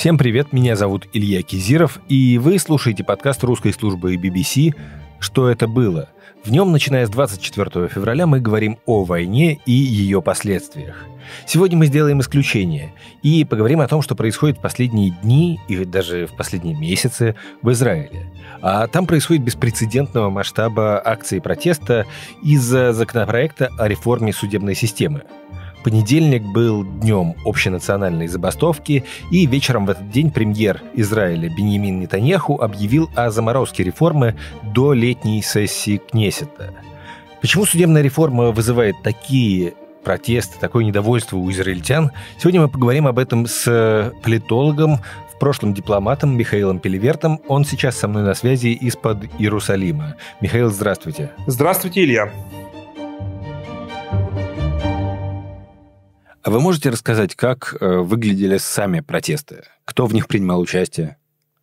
Всем привет, меня зовут Илья Кизиров, и вы слушаете подкаст русской службы BBC «Что это было?». В нем, начиная с 24 февраля, мы говорим о войне и ее последствиях. Сегодня мы сделаем исключение и поговорим о том, что происходит в последние дни и даже в последние месяцы в Израиле. А там происходит беспрецедентного масштаба акции протеста из-за законопроекта о реформе судебной системы – Понедельник был днем общенациональной забастовки, и вечером в этот день премьер Израиля Беньямин Нетаньяху объявил о заморозке реформы до летней сессии Кнессета. Почему судебная реформа вызывает такие протесты, такое недовольство у израильтян? Сегодня мы поговорим об этом с политологом, в прошлом дипломатом Михаилом Пелевертом. Он сейчас со мной на связи из-под Иерусалима. Михаил, здравствуйте. Здравствуйте, Илья. А вы можете рассказать, как э, выглядели сами протесты? Кто в них принимал участие?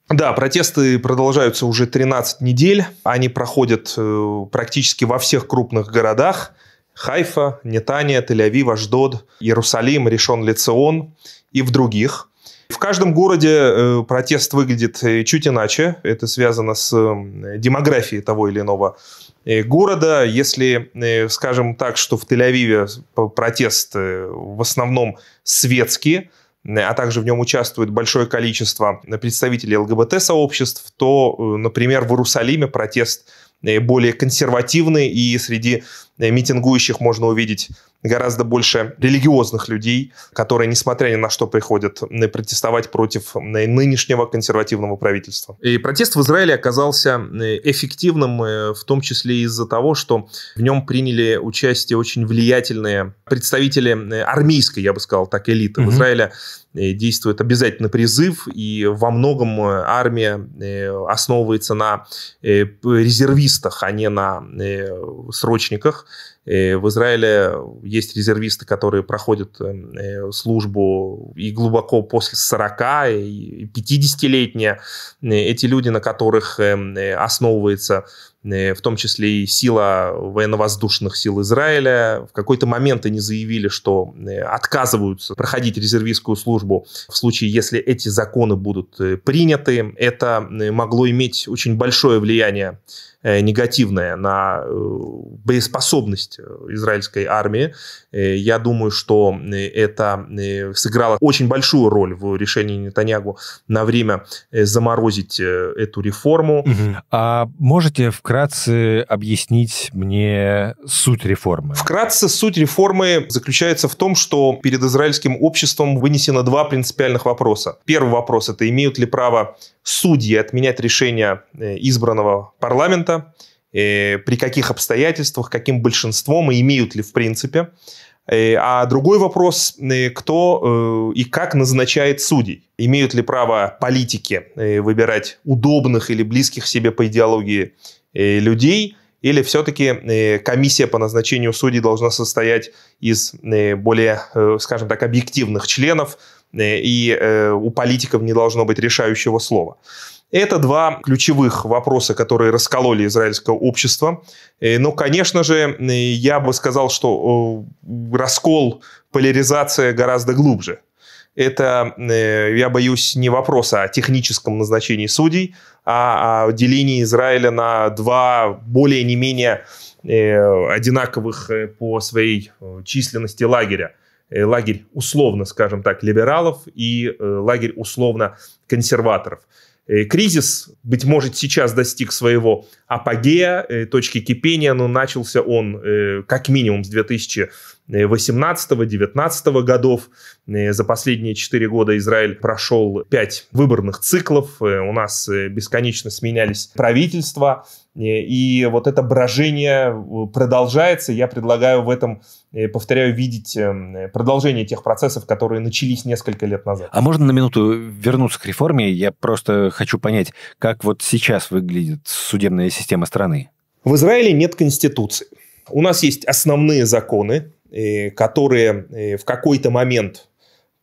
Да, протесты продолжаются уже 13 недель. Они проходят э, практически во всех крупных городах. Хайфа, Нетания, Тель-Авив, Аждод, Иерусалим, Решон Лицеон и в других. В каждом городе э, протест выглядит чуть иначе. Это связано с демографией того или иного Э, города. Если, э, скажем так, что в Тель-Авиве протест э, в основном светский, а также в нем участвует большое количество представителей ЛГБТ-сообществ, то, например, в Иерусалиме протест более консервативный, и среди митингующих можно увидеть гораздо больше религиозных людей, которые, несмотря ни на что, приходят протестовать против нынешнего консервативного правительства. И протест в Израиле оказался эффективным, э, в том числе из-за того, что в нем приняли участие очень влиятельные представители армейской, я бы сказал, так, элиты. Угу. В Израиле э, действует обязательно призыв, и во многом э, армия основывается на резервистах, а не на срочниках. В Израиле есть резервисты, которые проходят эм, э, службу и глубоко после 40, и 50-летние. Эти люди, на которых эм, э, основывается в том числе и сила военно-воздушных сил Израиля. В какой-то момент они заявили, что э, отказываются проходить резервистскую службу в случае, если эти законы будут приняты. Это могло иметь очень большое влияние Э, негативное на э, боеспособность э, израильской армии. Я думаю, что это сыграло очень большую роль в решении Нетаньягу на время заморозить эту реформу. Угу. А можете вкратце объяснить мне суть реформы? Вкратце суть реформы заключается в том, что перед израильским обществом вынесено два принципиальных вопроса. Первый вопрос – это имеют ли право судьи отменять решения избранного парламента, э, при каких обстоятельствах, каким большинством и имеют ли в принципе. Э, а другой вопрос, э, кто э, и как назначает судей. Имеют ли право политики выбирать удобных или близких себе по идеологии людей, или все-таки комиссия по назначению судей должна состоять из более, скажем так, объективных членов, и у политиков не должно быть решающего слова. Это два ключевых вопроса, которые раскололи израильское общество. Э, но, конечно же, я бы сказал, что раскол, поляризация гораздо глубже. Это, э, я боюсь, не вопрос о техническом назначении судей, а о делении Израиля на два более не менее э, одинаковых по своей численности лагеря лагерь условно, скажем так, либералов и лагерь условно консерваторов. Э, кризис, быть может, сейчас достиг своего апогея, э, точки кипения, но начался он э, как минимум с 2018-2019 годов. За последние 4 года Израиль прошел 5 выборных циклов, у нас бесконечно сменялись правительства, и вот это брожение э, продолжается. Я предлагаю в этом, э, повторяю, видеть продолжение тех процессов, которые начались несколько лет назад. А можно на минуту вернуться к реформе? Я просто хочу понять, как вот сейчас выглядит судебная система страны. В Израиле нет конституции. У нас есть основные законы, э, которые в какой-то момент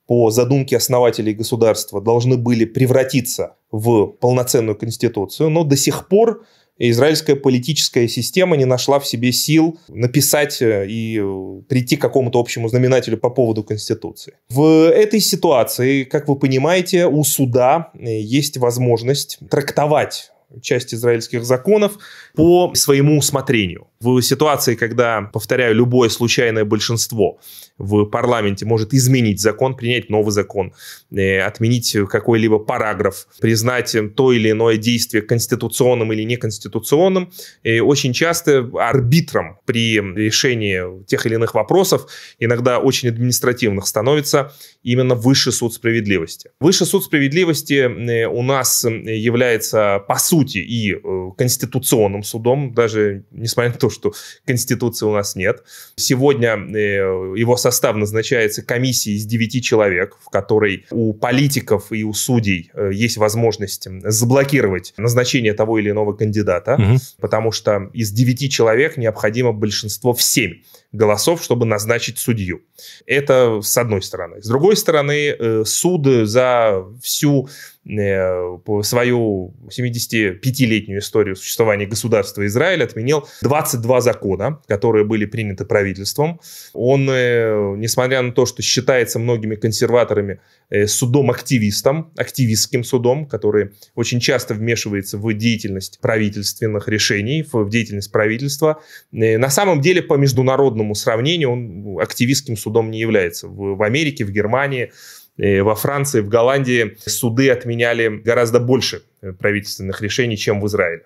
по задумке основателей государства должны были превратиться в полноценную конституцию, но до сих пор израильская политическая система не нашла в себе сил написать э, и э, прийти к какому-то общему знаменателю по поводу Конституции. В этой ситуации, как вы понимаете, у суда э, есть возможность трактовать часть израильских законов по своему усмотрению. В ситуации, когда, повторяю, любое случайное большинство в парламенте может изменить закон, принять новый закон, э, отменить какой-либо параграф, признать то или иное действие конституционным или неконституционным, и очень часто арбитром при решении тех или иных вопросов, иногда очень административных, становится именно Высший суд справедливости. Высший суд справедливости э, у нас является, по сути, и э, конституционным судом, даже несмотря на то, что Конституции у нас нет. Сегодня э, его состав назначается комиссией из 9 человек, в которой у политиков и у судей э, есть возможность заблокировать назначение того или иного кандидата, угу. потому что из 9 человек необходимо большинство в 7 голосов, чтобы назначить судью. Это с одной стороны. С другой стороны, э, суд за всю э, свою 75-летнюю историю существования государства Израиль отменил 22 закона, которые были приняты правительством. Он, э, несмотря на то, что считается многими консерваторами судом-активистом, активистским судом, который очень часто вмешивается в деятельность правительственных решений, в деятельность правительства, на самом деле по международному международному сравнению он активистским судом не является. В, в Америке, в Германии, э, во Франции, в Голландии суды отменяли гораздо больше э, правительственных решений, чем в Израиле.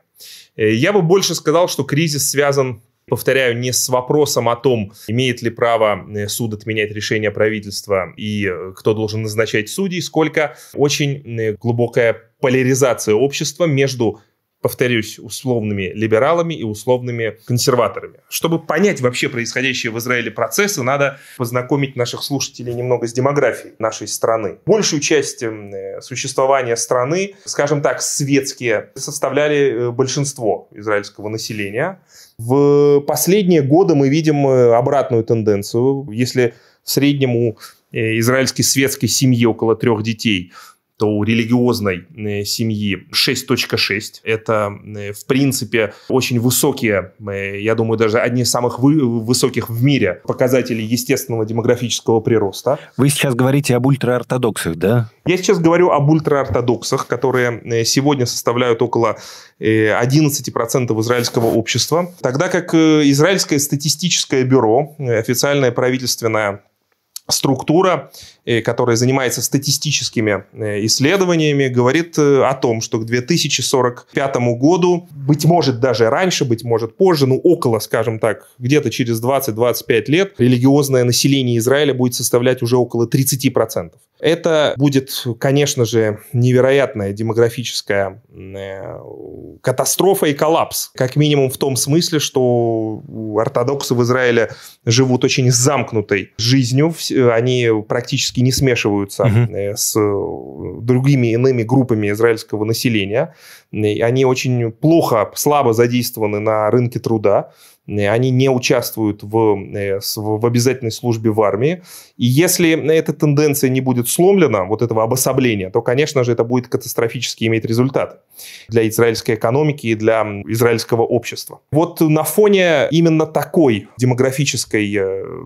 Э, я бы больше сказал, что кризис связан повторяю, не с вопросом о том, имеет ли право суд отменять решение правительства и кто должен назначать судей, сколько очень глубокая поляризация общества между повторюсь, условными либералами и условными консерваторами. Чтобы понять вообще происходящие в Израиле процессы, надо познакомить наших слушателей немного с демографией нашей страны. Большую часть э, существования страны, скажем так, светские, составляли э, большинство израильского населения. В последние годы мы видим э, обратную тенденцию. Если в среднем у израильской светской семьи около трех детей – то у религиозной э, семьи 6.6. Это, э, в принципе, очень высокие, э, я думаю, даже одни из самых вы, высоких в мире показателей естественного демографического прироста. Вы сейчас говорите об ультраортодоксах, да? Я сейчас говорю об ультраортодоксах, которые сегодня составляют около 11% израильского общества, тогда как Израильское статистическое бюро, официальная правительственная структура которая занимается статистическими э, исследованиями, говорит э, о том, что к 2045 году, быть может даже раньше, быть может позже, ну около, скажем так, где-то через 20-25 лет религиозное население Израиля будет составлять уже около 30%. Это будет, конечно же, невероятная демографическая катастрофа и коллапс. Как минимум в том смысле, что ортодоксы в Израиле живут очень замкнутой жизнью. Они практически практически не смешиваются угу. с э, другими иными группами израильского населения. Они очень плохо, слабо задействованы на рынке труда. Они не участвуют в, э, в обязательной службе в армии. И если эта тенденция не будет сломлена, вот этого обособления, то, конечно же, это будет катастрофически иметь результат для израильской экономики и для израильского общества. Вот на фоне именно такой демографической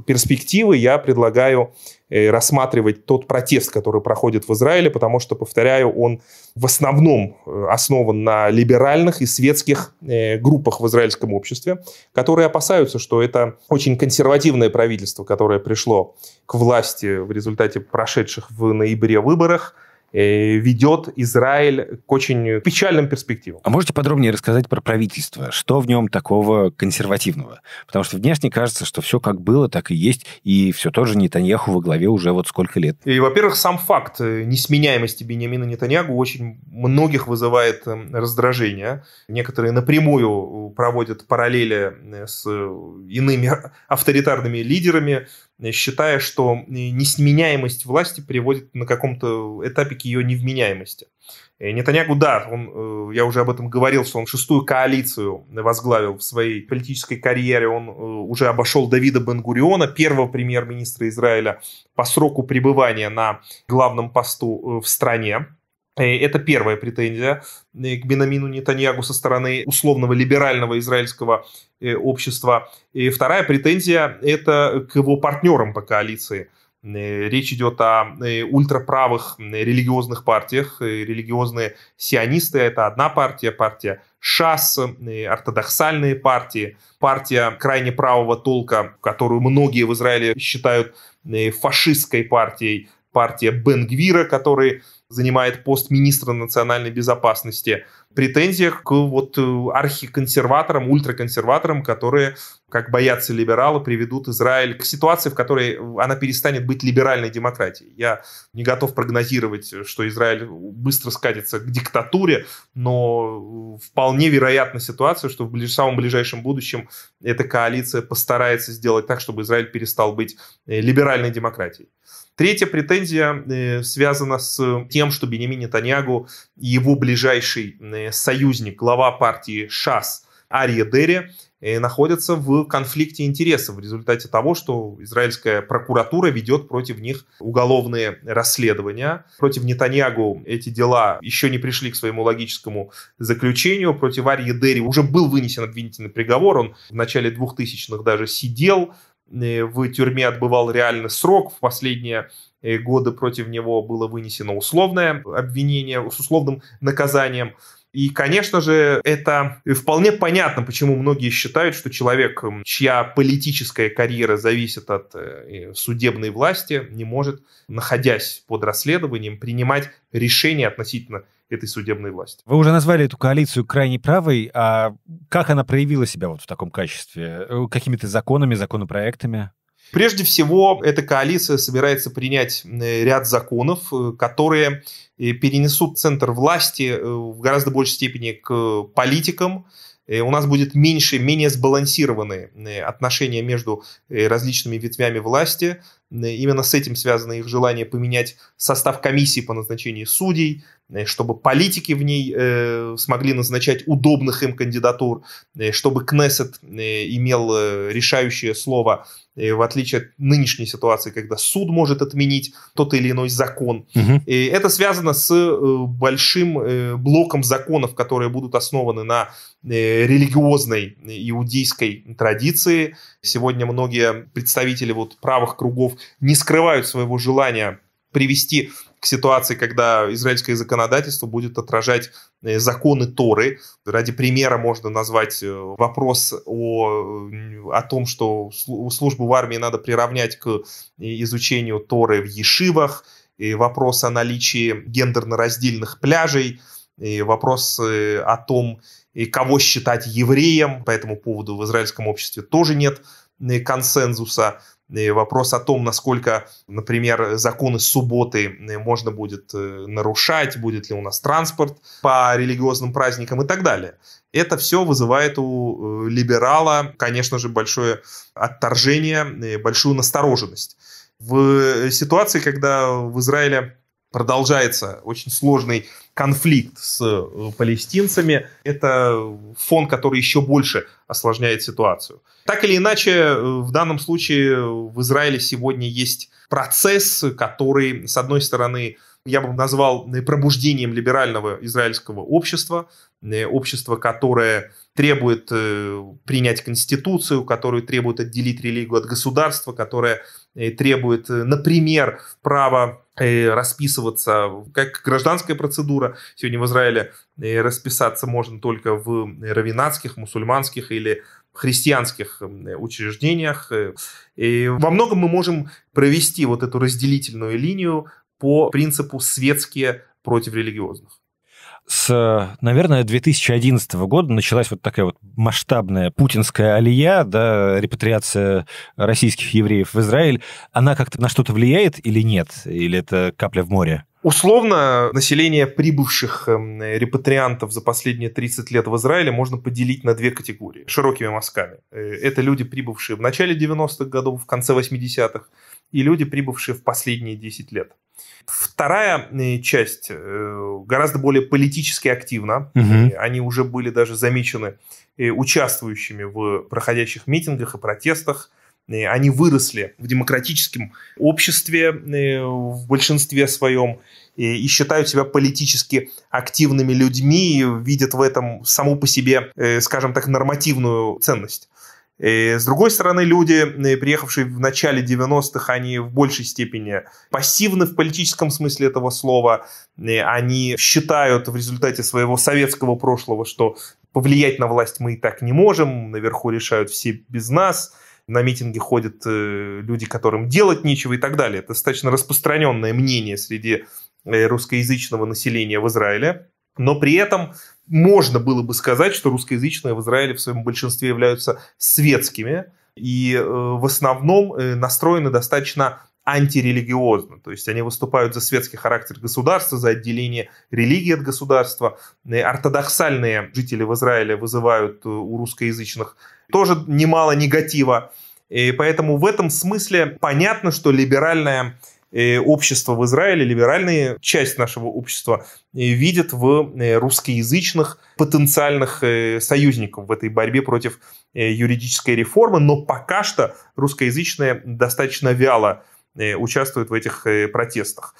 перспективы я предлагаю Э, рассматривать тот протест, который проходит в Израиле, потому что, повторяю, он в основном э, основан на либеральных и светских э, группах в израильском обществе, которые опасаются, что это очень консервативное правительство, которое пришло к власти в результате прошедших в ноябре выборах, ведет Израиль к очень печальным перспективам. А можете подробнее рассказать про правительство? Что в нем такого консервативного? Потому что внешне кажется, что все как было, так и есть, и все тоже Нетаньяху во главе уже вот сколько лет. И, во-первых, сам факт э, несменяемости Бениамина Нетаньягу очень многих вызывает э, раздражение. Некоторые напрямую проводят параллели с иными авторитарными лидерами, считая, что несменяемость власти приводит на каком-то этапе к ее невменяемости. Нетаньягу, да, он, э, я уже об этом говорил, что он шестую коалицию возглавил в своей политической карьере. Он э, уже обошел Давида Бенгуриона, первого премьер-министра Израиля, по сроку пребывания на главном посту э, в стране. Это первая претензия к Бенамину Нетаньягу со стороны условного либерального израильского общества. И вторая претензия – это к его партнерам по коалиции – Э, речь идет о э, ультраправых религиозных партиях. Э, религиозные сионисты – это одна партия, партия ШАС, ортодоксальные партии, партия крайне правого толка, которую многие в Израиле считают фашистской партией, партия Бенгвира, который занимает пост министра национальной безопасности, претензиях к вот э, архиконсерваторам, ультраконсерваторам, которые, как боятся либералы, приведут Израиль к ситуации, в которой она перестанет быть либеральной демократией. Я не готов прогнозировать, что Израиль быстро скатится к диктатуре, но вполне вероятна ситуация, что в самом ближайшем будущем эта коалиция постарается сделать так, чтобы Израиль перестал быть э, либеральной демократией. Третья претензия э, связана с тем, что Бенемин Нетаньягу и его ближайший э, союзник, глава партии ШАС Ария Дери, э, находятся в конфликте интересов в результате того, что израильская прокуратура ведет против них уголовные расследования. Против Нетаньягу эти дела еще не пришли к своему логическому заключению. Против Арии Дери уже был вынесен обвинительный приговор. Он в начале 2000-х даже сидел Э, в тюрьме отбывал реальный срок. В последние э, годы против него было вынесено условное обвинение с условным наказанием. И, конечно же, это вполне понятно, почему многие считают, что человек, чья политическая карьера зависит от э, судебной власти, не может, находясь под расследованием, принимать решения относительно этой судебной власти. Вы уже назвали эту коалицию крайне правой, а как она проявила себя вот в таком качестве? Э, какими-то законами, законопроектами? Прежде всего, эта коалиция собирается принять ряд законов, э, которые э, перенесут центр власти в гораздо большей степени к политикам, у нас будет меньше, менее сбалансированные отношения между различными ветвями власти. Именно с этим связано их желание поменять состав комиссии по назначению судей, Э, чтобы политики в ней э, смогли назначать удобных им кандидатур, э, чтобы Кнессет э, имел э, решающее слово, э, в отличие от нынешней ситуации, когда суд может отменить тот или иной закон. Угу. И это связано с э, большим э, блоком законов, которые будут основаны на э, религиозной иудейской традиции. Сегодня многие представители вот правых кругов не скрывают своего желания привести к ситуации, когда израильское законодательство будет отражать э, законы Торы. Ради примера можно назвать э, вопрос о, о том, что службу в армии надо приравнять к изучению Торы в Ешивах, и вопрос о наличии гендерно-раздельных пляжей, и вопрос э, о том, кого считать евреем. По этому поводу в израильском обществе тоже нет консенсуса. Вопрос о том, насколько, например, законы субботы э, можно будет э, нарушать, будет ли у нас транспорт по религиозным праздникам и так далее. Это все вызывает у э, либерала, конечно же, большое отторжение, большую настороженность. В ситуации, когда в Израиле продолжается очень сложный конфликт с палестинцами. Это фон, который еще больше осложняет ситуацию. Так или иначе, э, в данном случае в Израиле сегодня есть процесс, который, с одной стороны, я бы назвал пробуждением либерального израильского общества, э, общество, которое требует э, принять конституцию, которое требует отделить религию от государства, которое требует, например, права расписываться как гражданская процедура. Сегодня в Израиле расписаться можно только в равинатских, мусульманских или христианских учреждениях. Э, и во многом мы можем провести вот эту разделительную линию по принципу светские против религиозных. С, наверное, 2011 года началась вот такая вот масштабная путинская алия, да, репатриация российских евреев в Израиль. Она как-то на что-то влияет или нет? Или это капля в море? Условно, население прибывших эм, репатриантов за последние 30 лет в Израиле можно поделить на две категории, широкими мазками. Э, это люди, прибывшие в начале 90-х годов, в конце 80-х, и люди, прибывшие в последние 10 лет. Вторая э, часть э, гораздо более политически активна. Угу. Они уже были даже замечены участвующими в проходящих митингах и протестах они выросли в демократическом обществе в большинстве своем и считают себя политически активными людьми, видят в этом саму по себе, скажем так, нормативную ценность. И, с другой стороны, люди, приехавшие в начале 90-х, они в большей степени пассивны в политическом смысле этого слова. Они считают в результате своего советского прошлого, что повлиять на власть мы и так не можем, наверху решают все без нас, на митинги ходят э, люди, которым делать нечего и так далее. Это достаточно распространенное мнение среди э, русскоязычного населения в Израиле. Но при этом можно было бы сказать, что русскоязычные в Израиле в своем большинстве являются светскими и э, в основном настроены достаточно антирелигиозно, то есть они выступают за светский характер государства, за отделение религии от государства. Ортодоксальные жители в Израиле вызывают у русскоязычных тоже немало негатива. И поэтому в этом смысле понятно, что либеральное э, общество в Израиле, либеральная часть нашего общества э, видит в э, русскоязычных потенциальных союзников в этой борьбе против юридической реформы, но пока что русскоязычные достаточно вяло участвуют в этих протестах.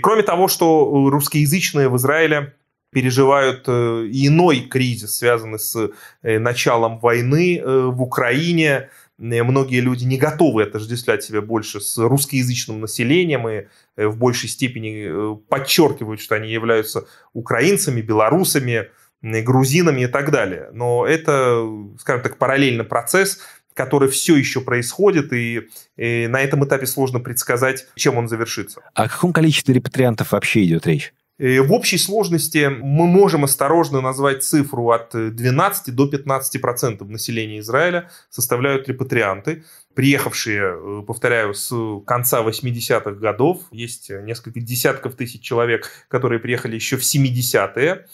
Кроме того, что русскоязычные в Израиле переживают э, иной кризис, связанный с э, началом войны э, в Украине. Многие люди не готовы отождествлять себя больше с русскоязычным населением и в большей степени подчеркивают, что они являются украинцами, белорусами, грузинами и так далее. Но это, скажем так, параллельный процесс, который все еще происходит, и, и на этом этапе сложно предсказать, чем он завершится. О каком количестве репатриантов вообще идет речь? В общей сложности мы можем осторожно назвать цифру от 12 до 15 процентов населения Израиля составляют репатрианты, приехавшие, э, повторяю, с конца 80-х годов. Есть несколько десятков тысяч человек, которые приехали еще в 70-е.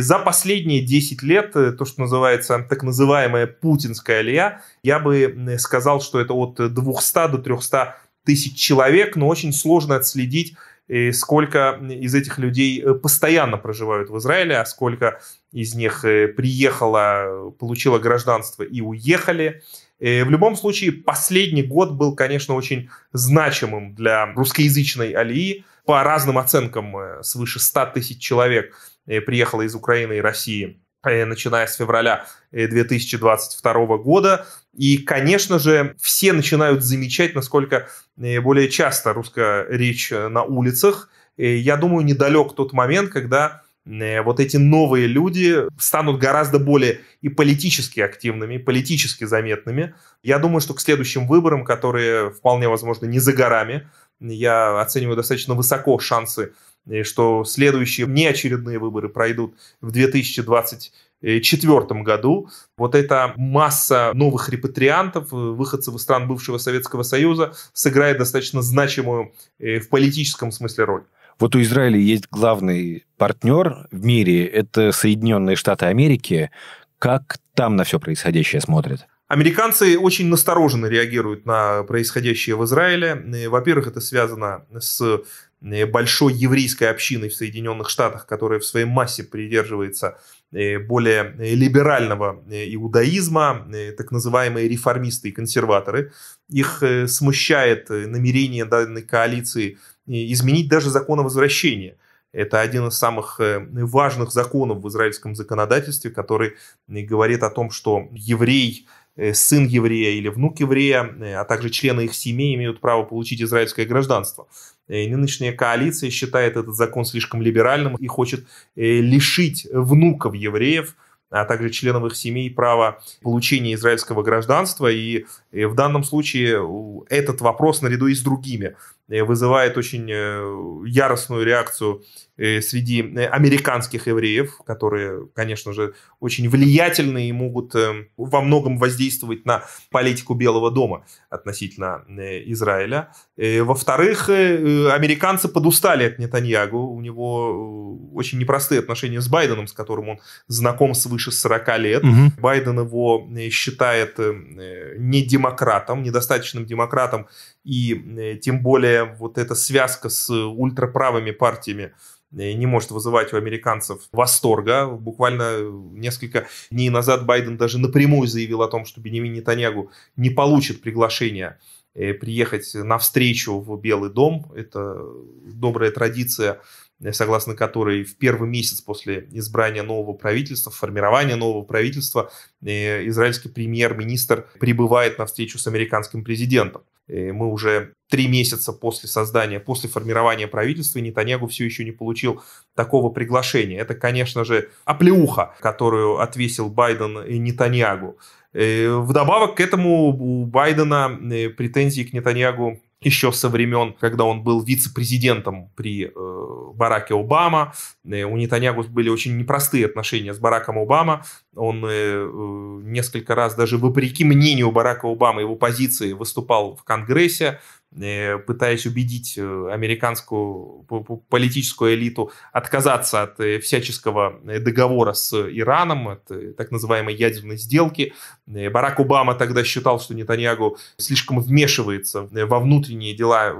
За последние 10 лет, э, то, что называется так называемая путинская алия, я бы сказал, что это от 200 до 300 тысяч человек, но очень сложно отследить и сколько из этих людей э, постоянно проживают в Израиле, а сколько из них э, приехало, получило гражданство и уехали. И в любом случае, последний год был, конечно, очень значимым для русскоязычной Алии. По разным оценкам, э, свыше 100 тысяч человек приехало из Украины и России начиная с февраля 2022 года. И, конечно же, все начинают замечать, насколько э, более часто русская речь э, на улицах. И я думаю, недалек тот момент, когда э, вот эти новые люди станут гораздо более и политически активными, политически заметными. Я думаю, что к следующим выборам, которые вполне возможно не за горами, я оцениваю достаточно высоко шансы, что следующие неочередные выборы пройдут в 2020 2004 году вот эта масса новых репатриантов, э, выходцев из стран бывшего Советского Союза, сыграет достаточно значимую э, в политическом смысле роль. Вот у Израиля есть главный партнер в мире, это Соединенные Штаты Америки. Как там на все происходящее смотрят? Американцы очень настороженно реагируют на происходящее в Израиле. Э, во-первых, это связано с большой еврейской общиной в Соединенных Штатах, которая в своей массе придерживается Э, более либерального э, иудаизма, э, так называемые реформисты и консерваторы. Их смущает намерение данной коалиции изменить даже закон о возвращении. Это один из самых важных законов в израильском законодательстве, который говорит о том, что еврей, сын еврея или внук еврея, а также члены их семей имеют право получить израильское гражданство. И нынешняя коалиция считает этот закон слишком либеральным и хочет э, лишить внуков евреев а также членов их семей права получения израильского гражданства. И э, в данном случае этот вопрос, наряду и с другими, э, вызывает очень яростную реакцию Э, среди э, американских евреев, которые, конечно же, очень влиятельны и могут э, во многом воздействовать на политику Белого дома относительно Израиля. Во-вторых, американцы подустали от Нетаньягу. У него очень непростые отношения с Байденом, с которым он знаком свыше 40 лет. Угу. Байден его считает не демократом, недостаточным демократом, и тем более вот эта связка с ультраправыми партиями не может вызывать у американцев восторга. Буквально несколько дней назад Байден даже напрямую заявил о том, что Бенемин Нетаньягу не получит приглашение приехать на встречу в Белый дом. Это добрая традиция согласно которой в первый месяц после избрания нового правительства, формирования нового правительства, э, израильский премьер-министр прибывает на встречу с американским президентом. Э, мы уже три месяца после создания, после формирования правительства, и Нетаньягу все еще не получил такого приглашения. Это, конечно же, оплеуха, которую отвесил Байден и Нетаньягу. Э, вдобавок к этому у Байдена претензии к Нетаньягу еще со времен, когда он был вице-президентом при э, Бараке Обама. Э, у Нетаньягу были очень непростые отношения с Бараком Обама. Он э, э, несколько раз даже вопреки мнению Барака Обамы, его позиции, выступал в Конгрессе. Э, пытаясь убедить э, американскую политическую элиту отказаться от э, всяческого договора с Ираном, от так называемой ядерной сделки. Барак Обама тогда считал, что Нетаньягу слишком вмешивается во внутренние дела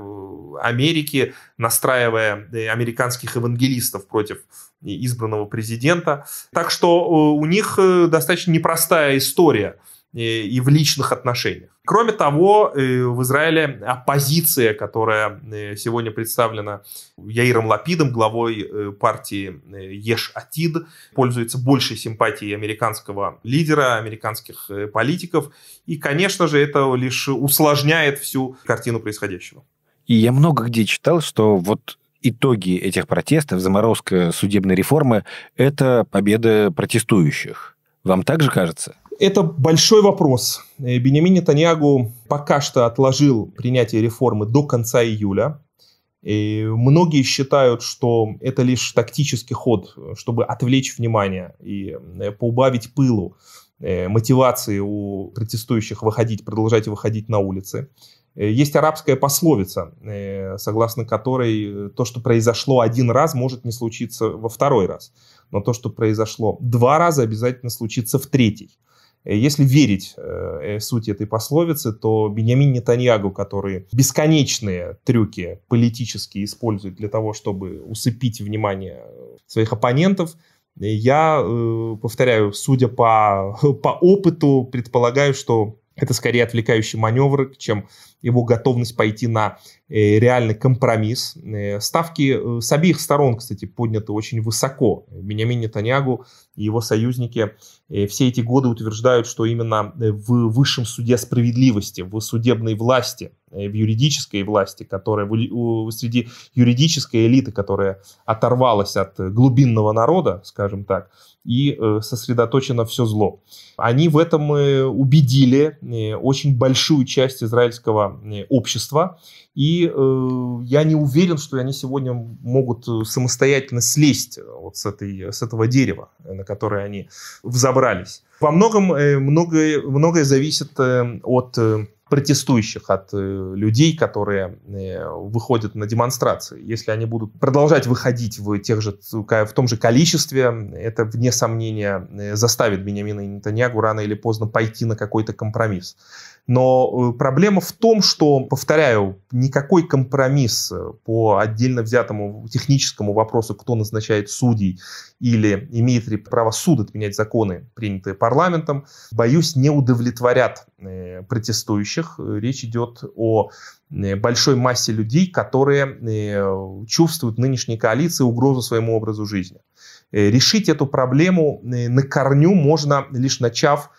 Америки, настраивая американских евангелистов против избранного президента. Так что у них достаточно непростая история – и в личных отношениях. Кроме того, э, в Израиле оппозиция, которая э, сегодня представлена Яиром Лапидом, главой э, партии Еш Атид, пользуется большей симпатией американского лидера, американских политиков. И, конечно же, это лишь усложняет всю картину происходящего. И я много где читал, что вот итоги этих протестов, заморозка судебной реформы – это победа протестующих. Вам также кажется? Это большой вопрос. Э, Бенямин Нетаньягу пока что отложил принятие реформы до конца июля. И многие считают, что это лишь тактический ход, чтобы отвлечь внимание и э, поубавить пылу, э, мотивации у протестующих выходить, продолжать выходить на улицы. Есть арабская пословица, согласно которой то, что произошло один раз, может не случиться во второй раз. Но то, что произошло два раза, обязательно случится в третий. Э, если верить э, э, сути этой пословицы, то Беньямин Нетаньягу, который бесконечные трюки политические использует для того, чтобы усыпить внимание своих оппонентов, я, э, повторяю, судя по, по опыту, предполагаю, что это скорее отвлекающий маневр, чем его готовность пойти на э, реальный компромисс. Э, ставки э, с обеих сторон, кстати, подняты очень высоко. Бенямин Нетаньягу и его союзники все эти годы утверждают, что именно в высшем суде справедливости, в судебной власти, в юридической власти, которая среди юридической элиты, которая оторвалась от глубинного народа, скажем так, и сосредоточено все зло. Они в этом убедили очень большую часть израильского Э, общества. И э, я не уверен, что они сегодня могут э, самостоятельно слезть вот с, этой, с этого дерева, на которое они взобрались. Во многом э, многое, многое зависит э, от э, протестующих, от э, людей, которые э, выходят на демонстрации. Если они будут продолжать выходить в, тех же, в том же количестве, это, вне сомнения, э, заставит Бенямина Нетаньягу рано или поздно пойти на какой-то компромисс. Но проблема в том, что, повторяю, никакой компромисс по отдельно взятому техническому вопросу, кто назначает судей или имеет ли право суд отменять законы, принятые парламентом, боюсь, не удовлетворят протестующих э, речь идет о э, большой массе людей, которые э, чувствуют нынешней коалиции угрозу своему образу жизни. Решить эту проблему на корню можно лишь начав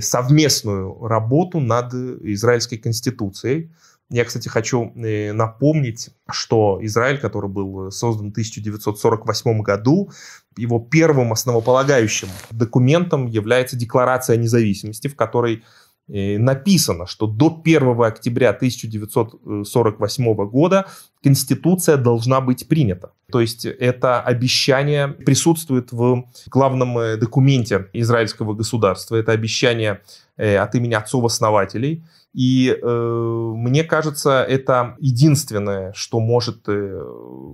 совместную работу над израильской конституцией. Я, кстати, хочу напомнить, что Израиль, который был создан в 1948 году, его первым основополагающим документом является Декларация независимости, в которой написано, что до 1 октября 1948 года Конституция должна быть принята. То есть это обещание присутствует в главном э, документе израильского государства. Это обещание э, от имени отцов-основателей. И э, мне кажется, это единственное, что может э,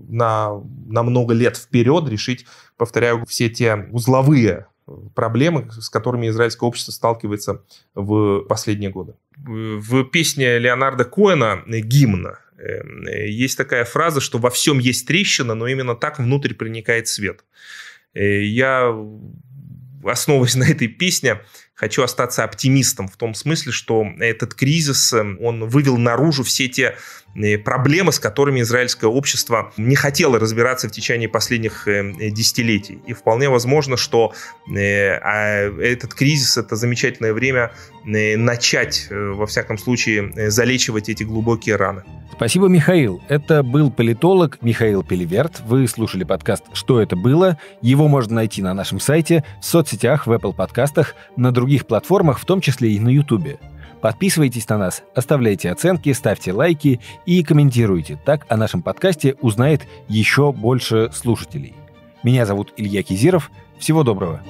на, на много лет вперед решить, повторяю, все те узловые проблемы, с которыми израильское общество сталкивается в последние годы. В песне Леонарда Коэна «Гимна» Эм, есть такая фраза, что во всем есть трещина, но именно так внутрь проникает свет. Я, основываясь на этой песне, хочу остаться оптимистом в том смысле, что этот кризис, он вывел наружу все те Э, проблемы, с которыми израильское общество не хотело разбираться в течение последних э, десятилетий. И вполне возможно, что э, а этот кризис — это замечательное время начать, во всяком случае, залечивать эти глубокие раны. Спасибо, Михаил. Это был политолог Михаил Пеливерт. Вы слушали подкаст «Что это было?». Его можно найти на нашем сайте, в соцсетях, в Apple подкастах, на других платформах, в том числе и на YouTube. Подписывайтесь на нас, оставляйте оценки, ставьте лайки и комментируйте. Так о нашем подкасте узнает еще больше слушателей. Меня зовут Илья Кизиров. Всего доброго.